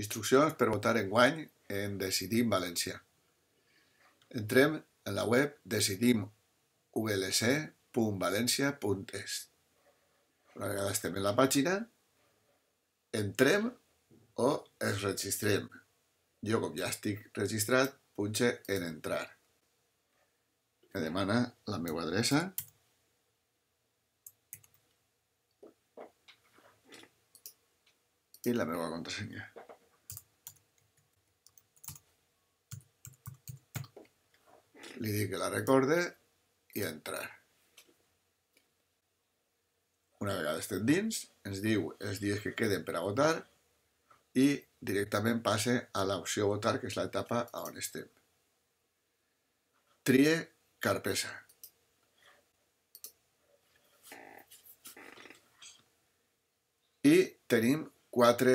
Instruccions per votar en guany en Decidim València. Entrem en la web decidimvlc.valencia.es. Una vegada estem en la pàgina, entrem o es registrem. Jo, com ja estic registrat, punxe en entrar. Me demana la meva adreça. I la meva contrasenya. Li dic que la recorde i entrar. Una vegada estem dins, ens diu els dies que queden per a votar i directament passe a l'opció votar, que és l'etapa on estem. Trie carpesa. I tenim quatre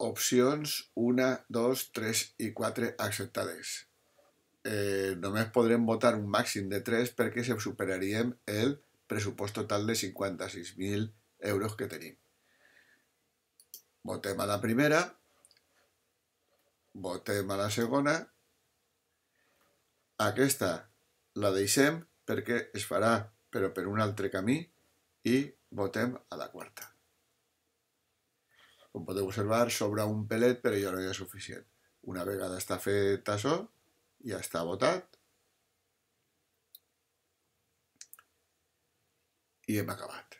opcions, una, dos, tres i quatre acceptades. Eh, només podrem votar un màxim de 3 perquè se superaríem el pressupost total de 56.000 euros que tenim. Votem a la primera, votem a la segona, aquesta la deixem perquè es farà però per un altre camí i votem a la quarta. Com podeu observar, sobra un pelet però ja no hi ha suficient. Una vegada està fet això, ja està votat i hem acabat.